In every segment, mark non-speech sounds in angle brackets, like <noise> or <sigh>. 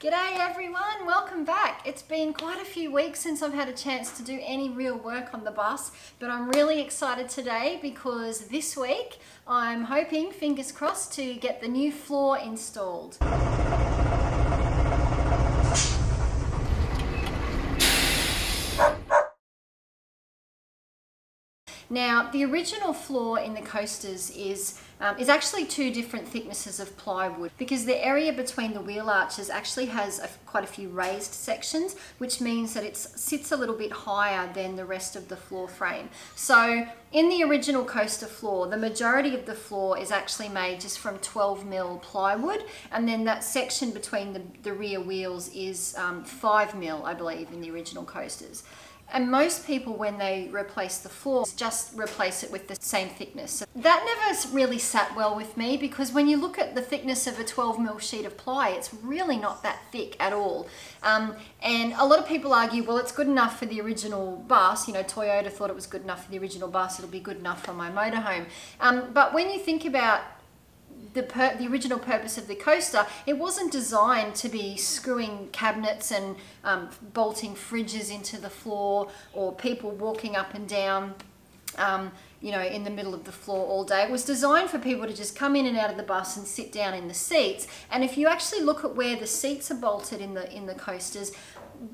G'day everyone, welcome back. It's been quite a few weeks since I've had a chance to do any real work on the bus, but I'm really excited today because this week I'm hoping, fingers crossed, to get the new floor installed. Now, the original floor in the coasters is, um, is actually two different thicknesses of plywood because the area between the wheel arches actually has a, quite a few raised sections, which means that it sits a little bit higher than the rest of the floor frame. So in the original coaster floor, the majority of the floor is actually made just from 12 mil plywood, and then that section between the, the rear wheels is um, 5 mil, I believe, in the original coasters. And most people, when they replace the floor, just replace it with the same thickness. So that never really sat well with me because when you look at the thickness of a 12 mil sheet of ply, it's really not that thick at all. Um, and a lot of people argue, well, it's good enough for the original bus. You know, Toyota thought it was good enough for the original bus. It'll be good enough for my motorhome. Um, but when you think about the, per, the original purpose of the coaster, it wasn't designed to be screwing cabinets and um, bolting fridges into the floor or people walking up and down, um, you know, in the middle of the floor all day. It was designed for people to just come in and out of the bus and sit down in the seats. And if you actually look at where the seats are bolted in the in the coasters,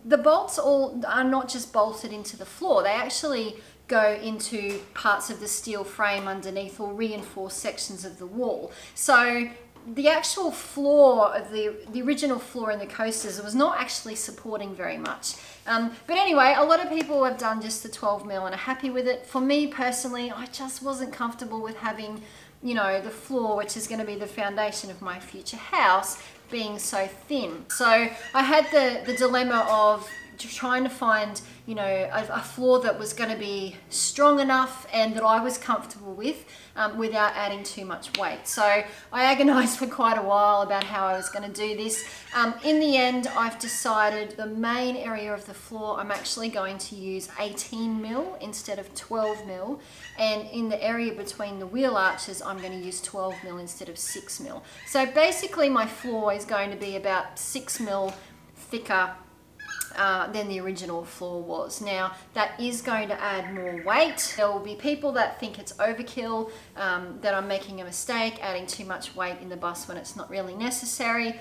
the bolts all are not just bolted into the floor. They actually go into parts of the steel frame underneath or reinforce sections of the wall. So the actual floor of the, the original floor in the coasters was not actually supporting very much. Um, but anyway, a lot of people have done just the 12 mil and are happy with it. For me personally, I just wasn't comfortable with having, you know, the floor, which is going to be the foundation of my future house, being so thin. So I had the, the dilemma of trying to find, you know, a, a floor that was going to be strong enough and that I was comfortable with um, without adding too much weight. So I agonized <laughs> for quite a while about how I was going to do this. Um, in the end, I've decided the main area of the floor, I'm actually going to use 18 mil instead of 12 mil. And in the area between the wheel arches, I'm going to use 12 mil instead of 6 mil. So basically my floor is going to be about 6 mil thicker uh, than the original floor was. Now that is going to add more weight. There will be people that think it's overkill, um, that I'm making a mistake, adding too much weight in the bus when it's not really necessary.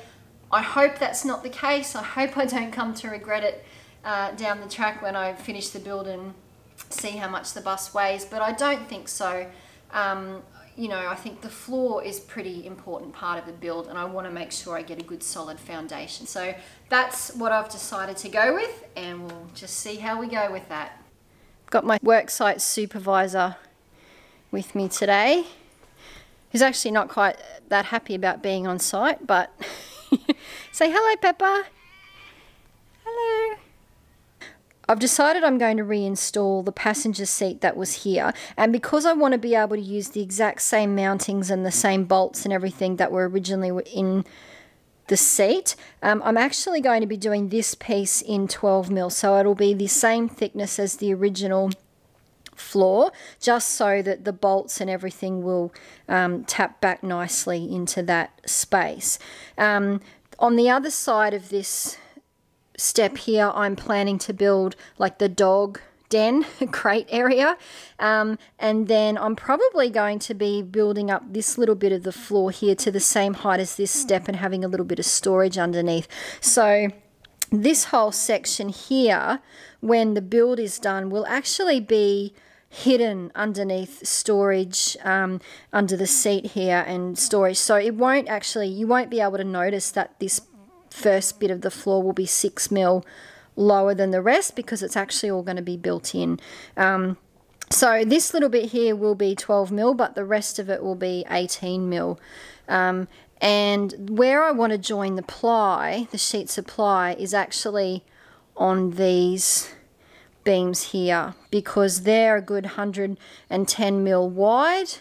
I hope that's not the case. I hope I don't come to regret it uh, down the track when I finish the build and see how much the bus weighs, but I don't think so. Um, you know, I think the floor is pretty important part of the build and I want to make sure I get a good solid foundation. So that's what I've decided to go with and we'll just see how we go with that. Got my worksite supervisor with me today. He's actually not quite that happy about being on site, but <laughs> say hello, Pepper. Hello. I've decided I'm going to reinstall the passenger seat that was here and because I want to be able to use the exact same mountings and the same bolts and everything that were originally in the seat um, I'm actually going to be doing this piece in 12 mil so it'll be the same thickness as the original floor just so that the bolts and everything will um, tap back nicely into that space. Um, on the other side of this step here, I'm planning to build like the dog den <laughs> crate area. Um, and then I'm probably going to be building up this little bit of the floor here to the same height as this step and having a little bit of storage underneath. So this whole section here, when the build is done, will actually be hidden underneath storage um, under the seat here and storage so it won't actually you won't be able to notice that this first bit of the floor will be 6 mil lower than the rest because it's actually all going to be built in. Um, so this little bit here will be 12 mil, but the rest of it will be 18 mil. Um, and where I want to join the ply, the sheets of ply, is actually on these beams here because they're a good 110 mil wide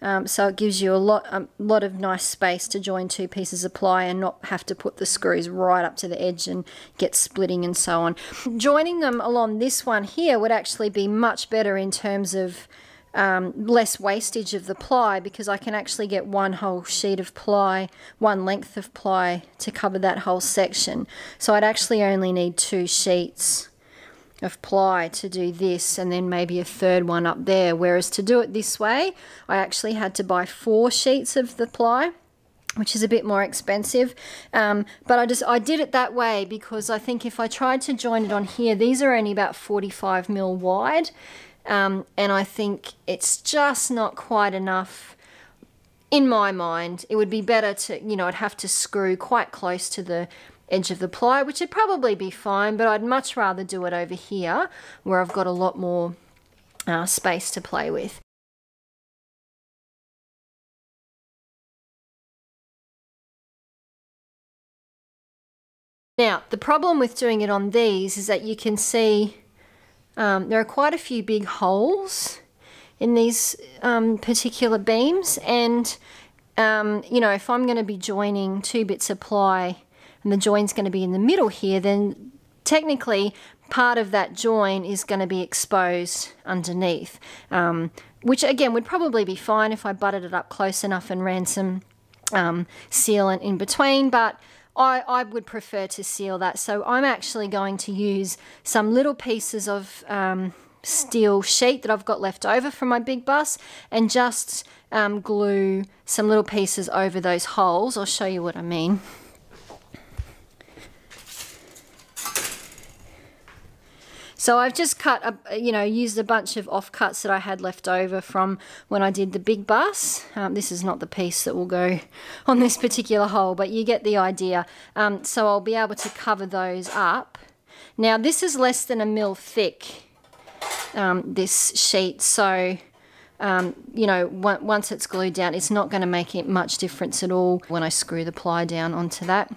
um, so it gives you a lot, a lot of nice space to join two pieces of ply and not have to put the screws right up to the edge and get splitting and so on. Joining them along this one here would actually be much better in terms of um, less wastage of the ply because I can actually get one whole sheet of ply, one length of ply to cover that whole section. So I'd actually only need two sheets of ply to do this and then maybe a third one up there. Whereas to do it this way, I actually had to buy four sheets of the ply which is a bit more expensive. Um, but I just I did it that way because I think if I tried to join it on here these are only about 45 mil wide. Um, and I think it's just not quite enough in my mind. It would be better to you know I'd have to screw quite close to the edge of the ply which would probably be fine but I'd much rather do it over here where I've got a lot more uh, space to play with. Now, the problem with doing it on these is that you can see um, there are quite a few big holes in these um, particular beams and um, you know if I'm going to be joining two bits of ply and the join's going to be in the middle here then technically part of that join is going to be exposed underneath um, which again would probably be fine if I butted it up close enough and ran some um, sealant in between but I, I would prefer to seal that. So I'm actually going to use some little pieces of um, steel sheet that I've got left over from my big bus and just um, glue some little pieces over those holes. I'll show you what I mean. So I've just cut, a, you know, used a bunch of offcuts that I had left over from when I did the big bus. Um, this is not the piece that will go <laughs> on this particular hole, but you get the idea. Um, so I'll be able to cover those up. Now this is less than a mil thick, um, this sheet, so um, you know, once it's glued down, it's not going to make it much difference at all when I screw the ply down onto that.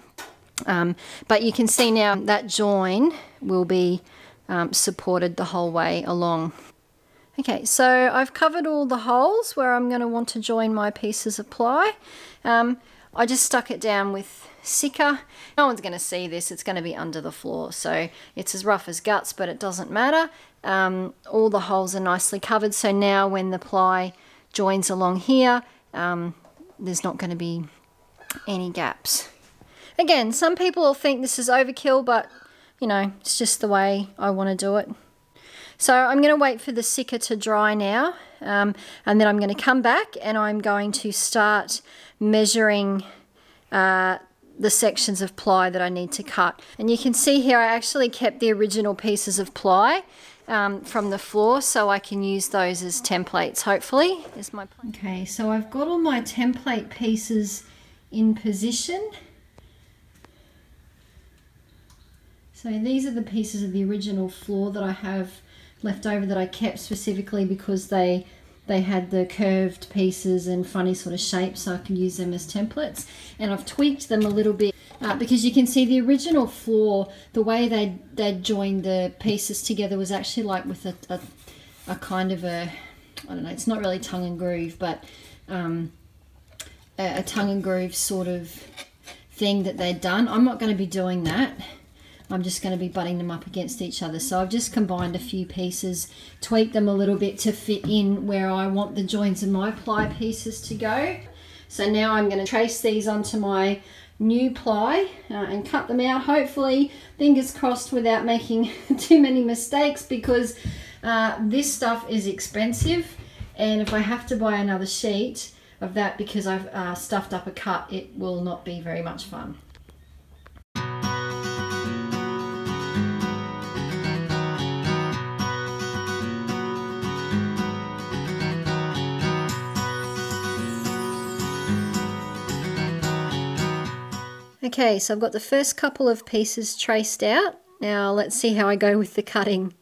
Um, but you can see now that join will be um, supported the whole way along. Okay, so I've covered all the holes where I'm going to want to join my pieces of ply. Um, I just stuck it down with Sika. No one's going to see this, it's going to be under the floor, so it's as rough as guts, but it doesn't matter. Um, all the holes are nicely covered, so now when the ply joins along here, um, there's not going to be any gaps. Again, some people will think this is overkill, but you know, it's just the way I want to do it. So I'm going to wait for the Sika to dry now um, and then I'm going to come back and I'm going to start measuring uh, the sections of ply that I need to cut. And you can see here I actually kept the original pieces of ply um, from the floor so I can use those as templates hopefully. Is my plan. Okay, so I've got all my template pieces in position. So these are the pieces of the original floor that I have left over that I kept specifically because they they had the curved pieces and funny sort of shapes so I can use them as templates. And I've tweaked them a little bit uh, because you can see the original floor the way they they joined the pieces together was actually like with a, a, a kind of a I don't know it's not really tongue and groove but um, a, a tongue and groove sort of thing that they'd done. I'm not going to be doing that I'm just going to be butting them up against each other. So I've just combined a few pieces, tweaked them a little bit to fit in where I want the joins of my ply pieces to go. So now I'm going to trace these onto my new ply uh, and cut them out. Hopefully, fingers crossed without making <laughs> too many mistakes because uh, this stuff is expensive. And if I have to buy another sheet of that because I've uh, stuffed up a cut, it will not be very much fun. Okay, so I've got the first couple of pieces traced out. Now let's see how I go with the cutting.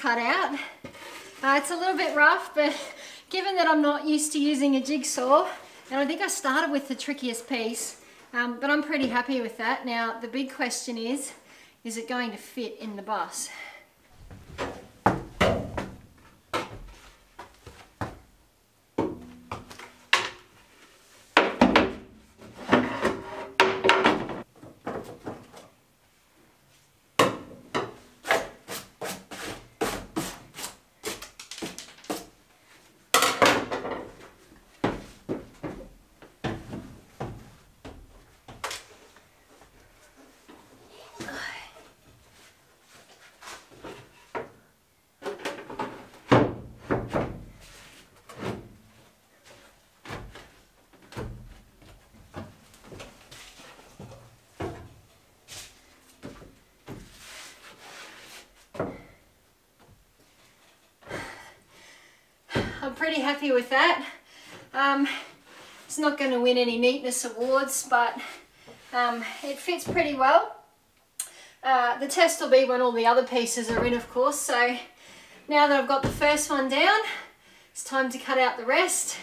Cut out. Uh, it's a little bit rough, but given that I'm not used to using a jigsaw, and I think I started with the trickiest piece, um, but I'm pretty happy with that. Now, the big question is, is it going to fit in the bus? I'm pretty happy with that. Um, it's not going to win any neatness awards, but um, it fits pretty well. Uh, the test will be when all the other pieces are in, of course. So now that I've got the first one down, it's time to cut out the rest.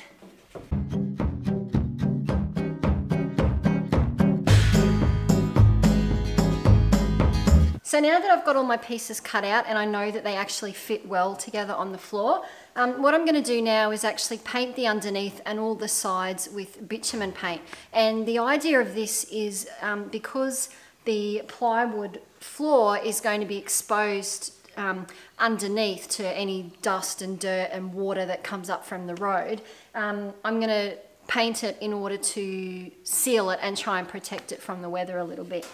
So now that I've got all my pieces cut out and I know that they actually fit well together on the floor, um, what I'm going to do now is actually paint the underneath and all the sides with bitumen paint. And the idea of this is um, because the plywood floor is going to be exposed um, underneath to any dust and dirt and water that comes up from the road, um, I'm going to paint it in order to seal it and try and protect it from the weather a little bit.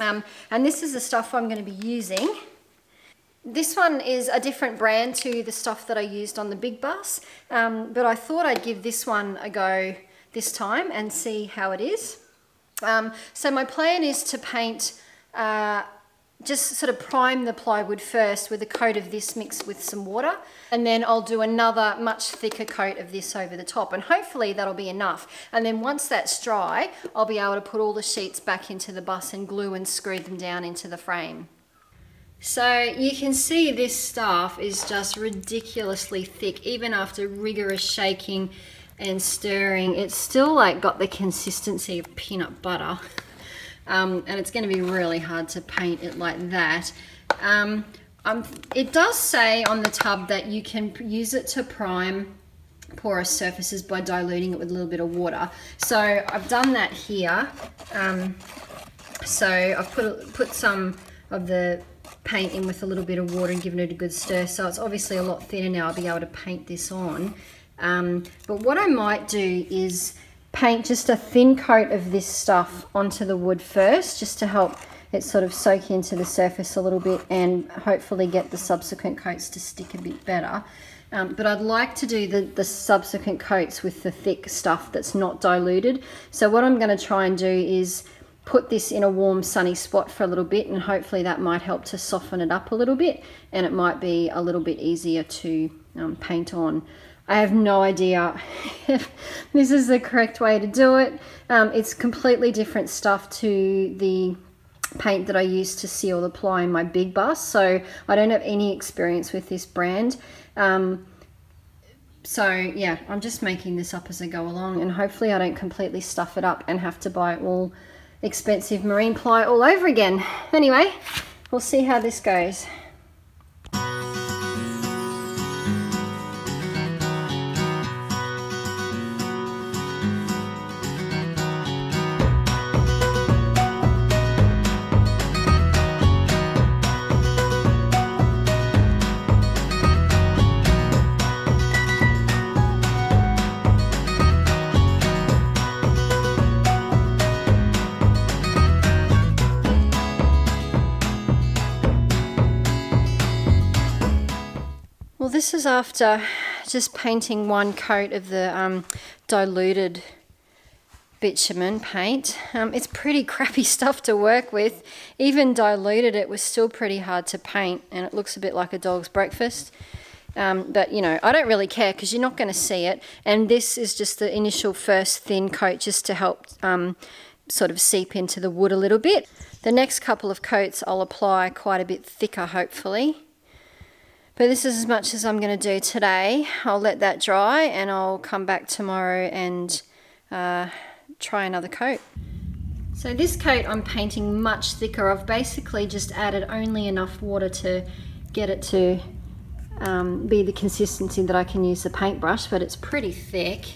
Um, and this is the stuff I'm going to be using. This one is a different brand to the stuff that I used on the big bus, um, but I thought I'd give this one a go this time and see how it is. Um, so my plan is to paint, uh, just sort of prime the plywood first with a coat of this mixed with some water, and then I'll do another much thicker coat of this over the top, and hopefully that'll be enough. And then once that's dry, I'll be able to put all the sheets back into the bus and glue and screw them down into the frame. So you can see this stuff is just ridiculously thick, even after rigorous shaking and stirring. It's still like got the consistency of peanut butter. Um, and it's going to be really hard to paint it like that. Um, um, it does say on the tub that you can use it to prime porous surfaces by diluting it with a little bit of water. So I've done that here. Um, so I've put, put some of the paint in with a little bit of water and given it a good stir. So it's obviously a lot thinner now. I'll be able to paint this on. Um, but what I might do is paint just a thin coat of this stuff onto the wood first, just to help it sort of soak into the surface a little bit and hopefully get the subsequent coats to stick a bit better. Um, but I'd like to do the, the subsequent coats with the thick stuff that's not diluted. So what I'm going to try and do is put this in a warm sunny spot for a little bit and hopefully that might help to soften it up a little bit and it might be a little bit easier to um, paint on. I have no idea <laughs> if this is the correct way to do it. Um, it's completely different stuff to the paint that I use to seal the ply in my big bus so I don't have any experience with this brand. Um, so yeah, I'm just making this up as I go along and hopefully I don't completely stuff it up and have to buy all expensive marine ply all over again. Anyway, we'll see how this goes. This is after just painting one coat of the um, diluted bitumen paint. Um, it's pretty <laughs> crappy stuff to work with. Even diluted, it was still pretty hard to paint and it looks a bit like a dog's breakfast. Um, but you know, I don't really care because you're not going to see it. And this is just the initial first thin coat just to help um, sort of seep into the wood a little bit. The next couple of coats I'll apply quite a bit thicker, hopefully. But this is as much as I'm going to do today. I'll let that dry and I'll come back tomorrow and uh, try another coat. So this coat I'm painting much thicker. I've basically just added only enough water to get it to um, be the consistency that I can use the paintbrush, but it's pretty thick.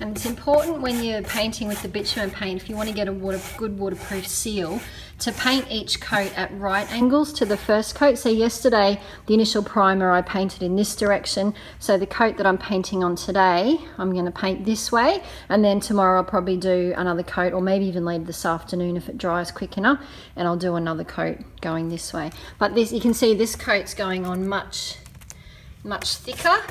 And it's important when you're painting with the bitumen paint, if you want to get a water, good waterproof seal, to paint each coat at right angles to the first coat. So yesterday, the initial primer I painted in this direction. So the coat that I'm painting on today, I'm going to paint this way. And then tomorrow I'll probably do another coat or maybe even later this afternoon if it dries quick enough. And I'll do another coat going this way. But this, you can see this coat's going on much, much thicker.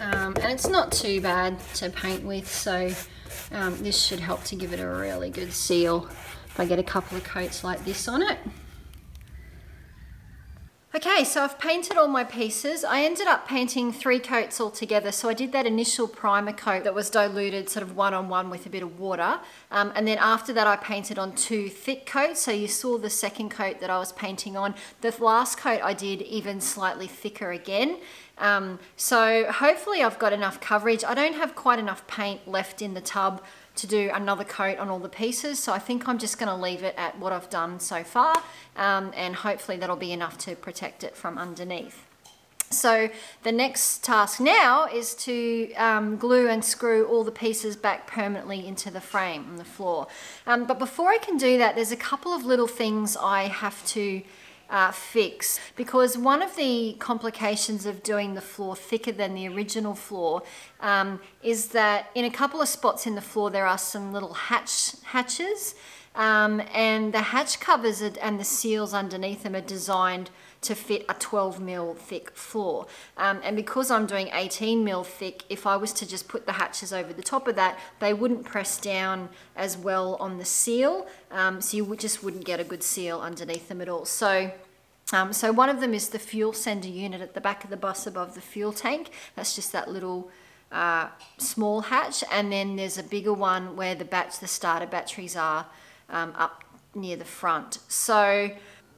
Um, and it's not too bad to paint with so um, this should help to give it a really good seal if I get a couple of coats like this on it. Okay, so I've painted all my pieces. I ended up painting three coats altogether. So I did that initial primer coat that was diluted sort of one-on-one -on -one with a bit of water. Um, and then after that, I painted on two thick coats. So you saw the second coat that I was painting on. The last coat I did even slightly thicker again. Um, so hopefully I've got enough coverage. I don't have quite enough paint left in the tub to do another coat on all the pieces. So I think I'm just going to leave it at what I've done so far um, and hopefully that'll be enough to protect it from underneath. So the next task now is to um, glue and screw all the pieces back permanently into the frame on the floor. Um, but before I can do that, there's a couple of little things I have to uh, fix because one of the complications of doing the floor thicker than the original floor um, is that in a couple of spots in the floor there are some little hatch hatches um, and the hatch covers and the seals underneath them are designed to fit a 12 mil thick floor. Um, and because I'm doing 18 mil thick, if I was to just put the hatches over the top of that, they wouldn't press down as well on the seal. Um, so you just wouldn't get a good seal underneath them at all. So um, so one of them is the fuel sender unit at the back of the bus above the fuel tank. That's just that little uh, small hatch. And then there's a bigger one where the batch, the starter batteries are um, up near the front. So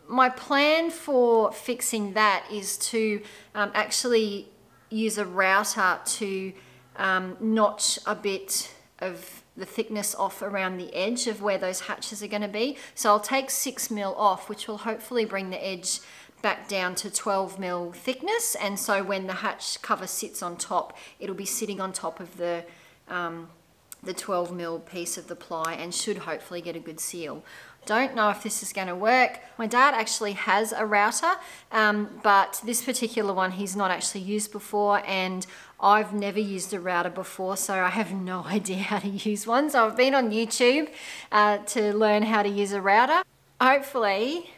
my plan for fixing that is to um, actually use a router to um, notch a bit of the thickness off around the edge of where those hatches are going to be. So I'll take 6 mil off, which will hopefully bring the edge back down to 12 mil thickness. And so when the hatch cover sits on top, it'll be sitting on top of the, um, the 12 mil piece of the ply and should hopefully get a good seal. Don't know if this is going to work. My dad actually has a router, um, but this particular one he's not actually used before and I've never used a router before, so I have no <laughs> idea how to use one. So I've been on YouTube uh, to learn how to use a router. Hopefully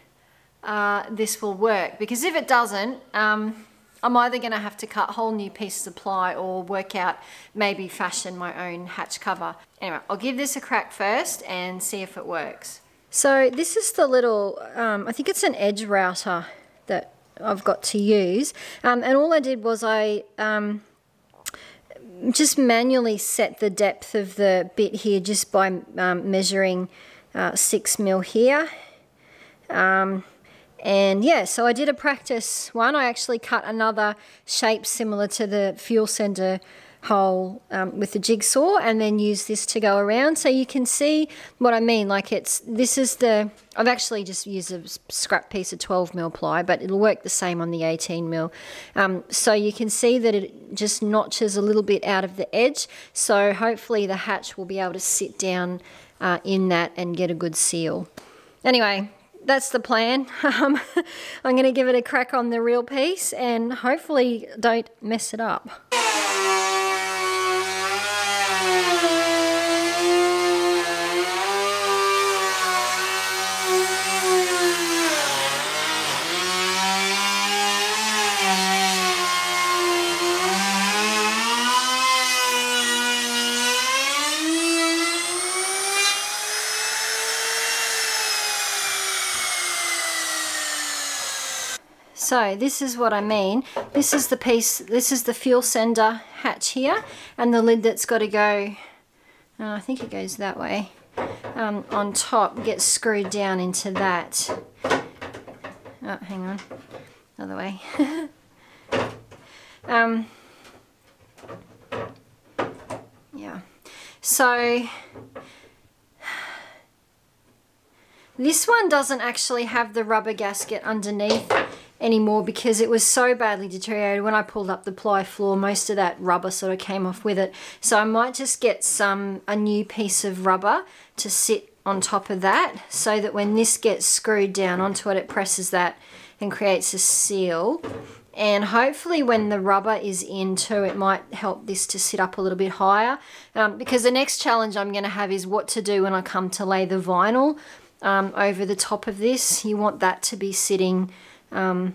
uh, this will work because if it doesn't, um, I'm either going to have to cut whole new pieces of ply or work out, maybe fashion my own hatch cover. Anyway, I'll give this a crack first and see if it works. So this is the little, um, I think it's an edge router that I've got to use. Um, and all I did was I um, just manually set the depth of the bit here just by um, measuring uh, six mil here. Um, and yeah, so I did a practice one. I actually cut another shape similar to the fuel sender hole um, with the jigsaw and then use this to go around so you can see what I mean like it's this is the I've actually just used a scrap piece of 12 mil ply but it'll work the same on the 18 mil um, so you can see that it just notches a little bit out of the edge so hopefully the hatch will be able to sit down uh, in that and get a good seal anyway that's the plan. <laughs> Um, I'm going to give it a crack on the real piece and hopefully don't mess it up. So this is what I mean. This is the piece, this is the fuel sender hatch here and the lid that's got to go, uh, I think it goes that way, um, on top gets screwed down into that. Oh, hang on, other way. <laughs> um, yeah, so <sighs> this one doesn't actually have the rubber gasket underneath anymore because it was so badly deteriorated. When I pulled up the ply floor most of that rubber sort of came off with it. So I might just get some a new piece of rubber to sit on top of that so that when this gets screwed down onto it it presses that and creates a seal. And hopefully when the rubber is in too it might help this to sit up a little bit higher. Um, because the next challenge I'm going to have is what to do when I come to lay the vinyl um, over the top of this. You want that to be sitting um,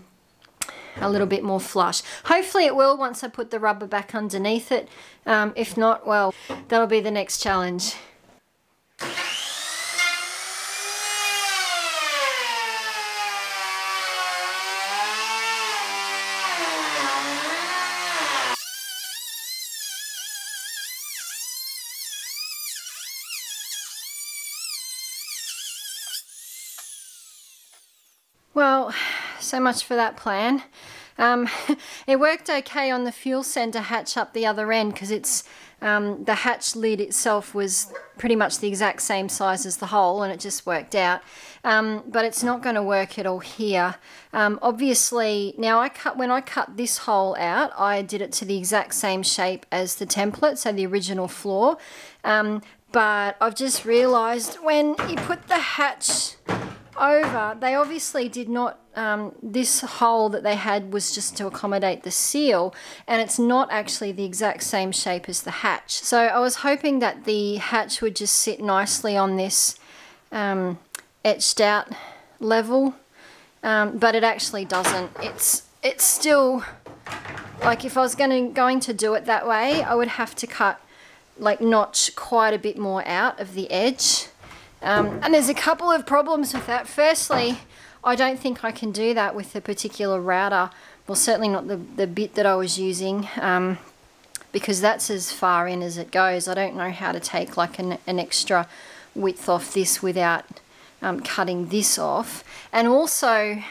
a little bit more flush. Hopefully it will once I put the rubber back underneath it. Um, if not, well, that'll be the next challenge. So much for that plan. Um, <laughs> it worked okay on the fuel sender hatch up the other end because it's um, the hatch lid itself was pretty much the exact same size as the hole and it just worked out. Um, but it's not going to work at all here. Um, obviously, now I cut when I cut this hole out, I did it to the exact same shape as the template, so the original floor. Um, but I've just realised when you put the hatch over, they obviously did not, um, this hole that they had was just to accommodate the seal and it's not actually the exact same shape as the hatch. So I was hoping that the hatch would just sit nicely on this um, etched out level, um, but it actually doesn't. It's, it's still, like if I was going to, going to do it that way, I would have to cut like notch quite a bit more out of the edge um, and there's a couple of problems with that. Firstly, I don't think I can do that with the particular router. Well, certainly not the, the bit that I was using um, because that's as far in as it goes. I don't know how to take like an, an extra width off this without um, cutting this off. And also,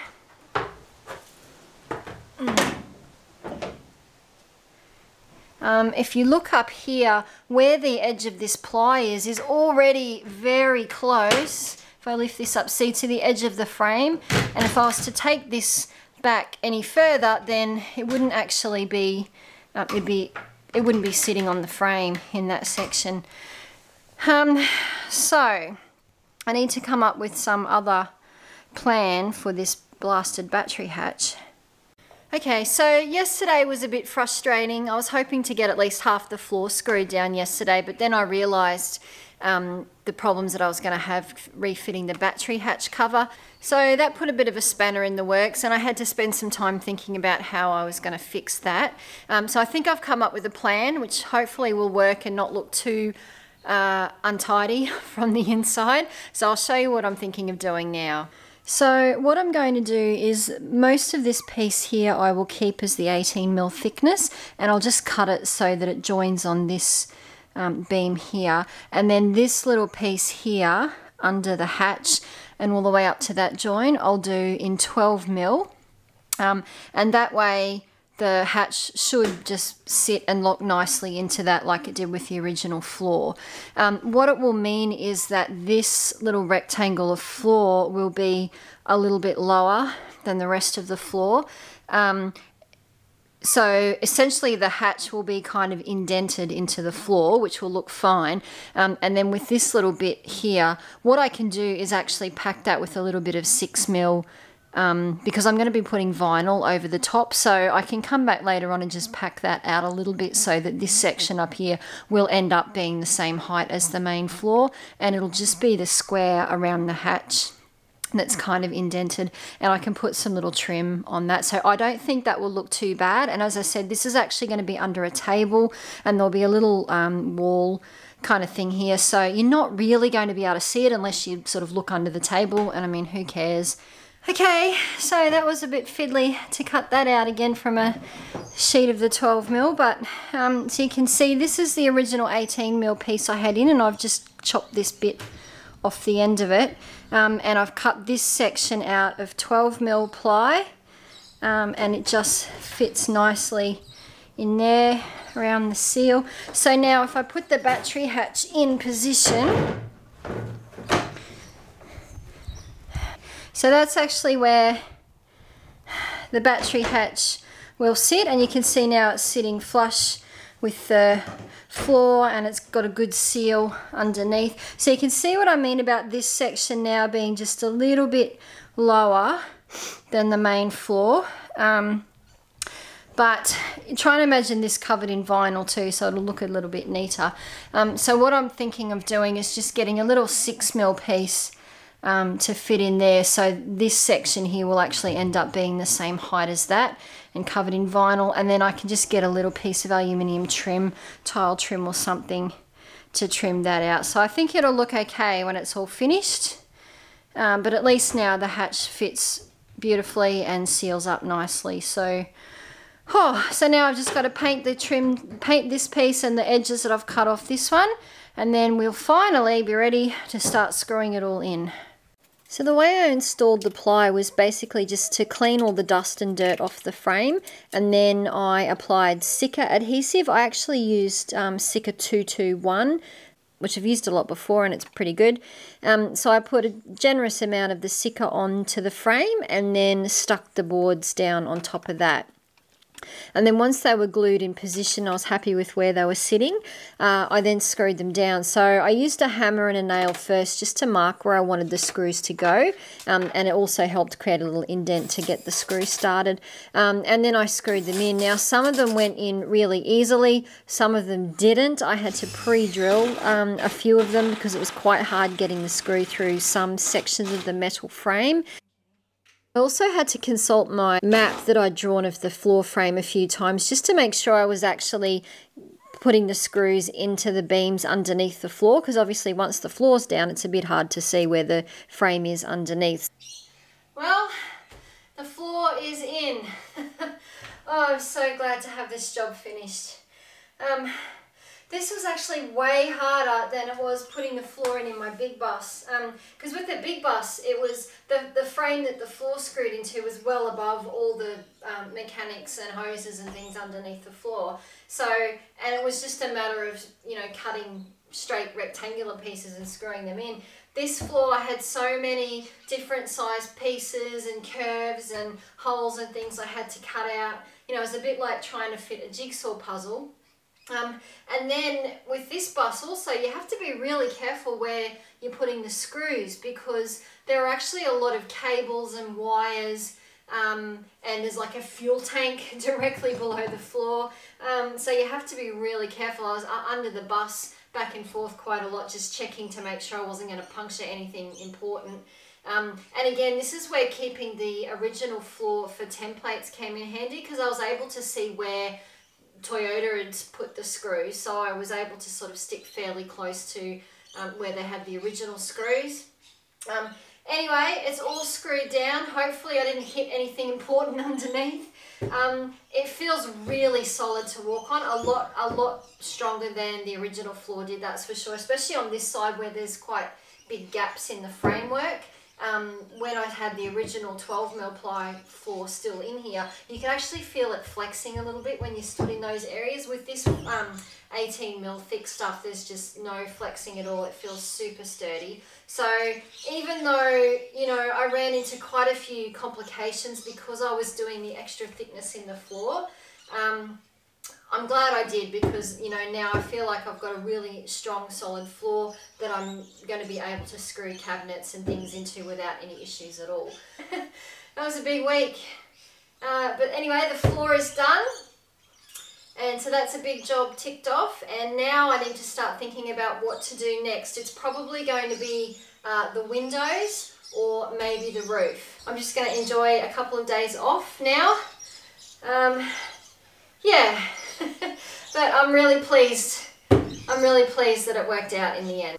Um, if you look up here, where the edge of this ply is, is already very close. If I lift this up, see to the edge of the frame. And if I was to take this back any further, then it wouldn't actually be, uh, it'd be, it wouldn't be sitting on the frame in that section. Um, so, I need to come up with some other plan for this blasted battery hatch. Okay, so yesterday was a bit frustrating. I was hoping to get at least half the floor screwed down yesterday, but then I realised um, the problems that I was going to have refitting the battery hatch cover. So that put a bit of a spanner in the works and I had to spend some time thinking about how I was going to fix that. Um, so I think I've come up with a plan which hopefully will work and not look too uh, untidy <laughs> from the inside. So I'll show you what I'm thinking of doing now. So what I'm going to do is most of this piece here I will keep as the 18 mil thickness and I'll just cut it so that it joins on this um, beam here and then this little piece here under the hatch and all the way up to that join I'll do in 12 mil um, and that way the hatch should just sit and lock nicely into that like it did with the original floor. Um, what it will mean is that this little rectangle of floor will be a little bit lower than the rest of the floor. Um, so essentially the hatch will be kind of indented into the floor, which will look fine. Um, and then with this little bit here, what I can do is actually pack that with a little bit of six mil um, because I'm going to be putting vinyl over the top so I can come back later on and just pack that out a little bit so that this section up here will end up being the same height as the main floor and it'll just be the square around the hatch that's kind of indented and I can put some little trim on that. So I don't think that will look too bad. And as I said this is actually going to be under a table and there'll be a little um, wall kind of thing here. So you're not really going to be able to see it unless you sort of look under the table and I mean who cares? Okay, so that was a bit fiddly to cut that out again from a sheet of the 12 mil, but um, so you can see this is the original 18 mil piece I had in and I've just chopped this bit off the end of it um, and I've cut this section out of 12 mil ply um, and it just fits nicely in there around the seal. So now if I put the battery hatch in position, so that's actually where the battery hatch will sit and you can see now it's sitting flush with the floor and it's got a good seal underneath. So you can see what I mean about this section now being just a little bit lower than the main floor. Um, but try and imagine this covered in vinyl too so it'll look a little bit neater. Um, so what I'm thinking of doing is just getting a little six mil piece um, to fit in there so this section here will actually end up being the same height as that and covered in vinyl and then I can just get a little piece of aluminium trim, tile trim or something to trim that out. So I think it'll look okay when it's all finished um, but at least now the hatch fits beautifully and seals up nicely so Oh, so now I've just got to paint the trim, paint this piece and the edges that I've cut off this one, and then we'll finally be ready to start screwing it all in. So the way I installed the ply was basically just to clean all the dust and dirt off the frame and then I applied Sika adhesive. I actually used um, Sika 221 which I've used a lot before and it's pretty good. Um, so I put a generous amount of the Sika onto the frame and then stuck the boards down on top of that. And then once they were glued in position, I was happy with where they were sitting. Uh, I then screwed them down. So I used a hammer and a nail first just to mark where I wanted the screws to go. Um, and it also helped create a little indent to get the screw started. Um, and then I screwed them in. Now some of them went in really easily, some of them didn't. I had to pre-drill um, a few of them because it was quite hard getting the screw through some sections of the metal frame. I also had to consult my map that I'd drawn of the floor frame a few times just to make sure I was actually putting the screws into the beams underneath the floor because obviously once the floor's down it's a bit hard to see where the frame is underneath. Well, the floor is in. <laughs> oh, I'm so glad to have this job finished. Um, this was actually way harder than it was putting the floor in in my big bus. Because um, with the big bus, it was the, the frame that the floor screwed into was well above all the um, mechanics and hoses and things underneath the floor. So, and it was just a matter of, you know, cutting straight rectangular pieces and screwing them in. This floor had so many different sized pieces and curves and holes and things I had to cut out. You know, it was a bit like trying to fit a jigsaw puzzle. Um, and then with this bus also, you have to be really careful where you're putting the screws because there are actually a lot of cables and wires um, and there's like a fuel tank <laughs> directly below the floor. Um, so you have to be really careful. I was uh, under the bus back and forth quite a lot, just checking to make sure I wasn't going to puncture anything important. Um, and again, this is where keeping the original floor for templates came in handy because I was able to see where Toyota had put the screws, so I was able to sort of stick fairly close to um, where they had the original screws. Um, anyway, it's all screwed down. Hopefully I didn't hit anything important <laughs> underneath. Um, it feels really solid to walk on, a lot, a lot stronger than the original floor did, that's for sure, especially on this side where there's quite big gaps in the framework um, when I had the original 12 mil ply floor still in here, you can actually feel it flexing a little bit when you stood in those areas. With this um, 18 mil thick stuff, there's just no flexing at all. It feels super sturdy. So even though, you know, I ran into quite a few complications because I was doing the extra thickness in the floor, um, I'm glad I did because you know now I feel like I've got a really strong solid floor that I'm going to be able to screw cabinets and things into without any issues at all. <laughs> that was a big week. Uh, but anyway, the floor is done. And so that's a big job ticked off. And now I need to start thinking about what to do next. It's probably going to be uh, the windows or maybe the roof. I'm just going to enjoy a couple of days off now. Um, yeah, <laughs> but I'm really pleased. I'm really pleased that it worked out in the end.